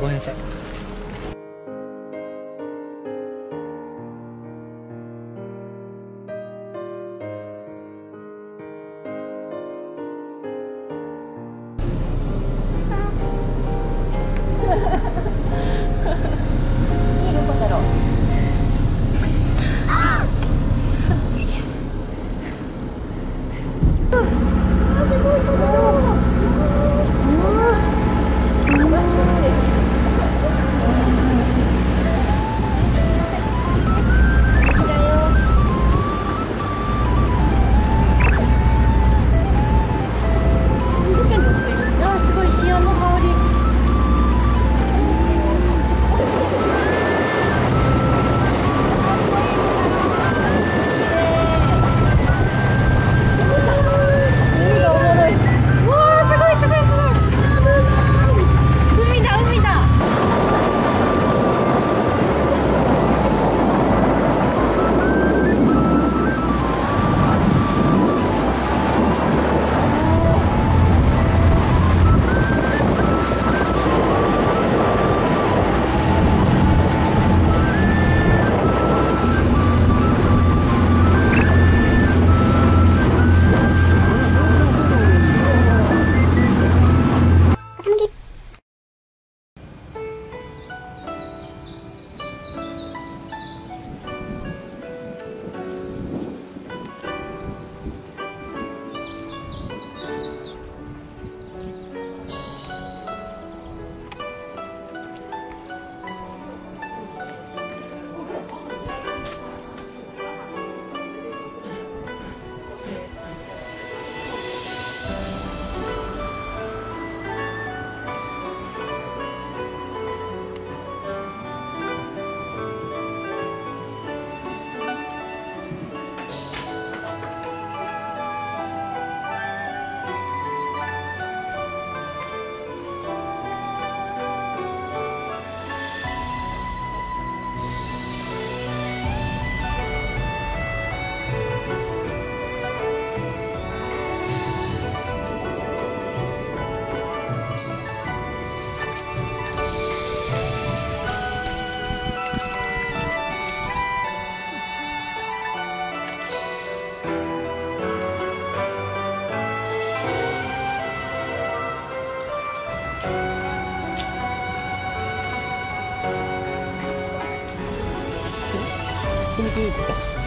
我也ん。組み込み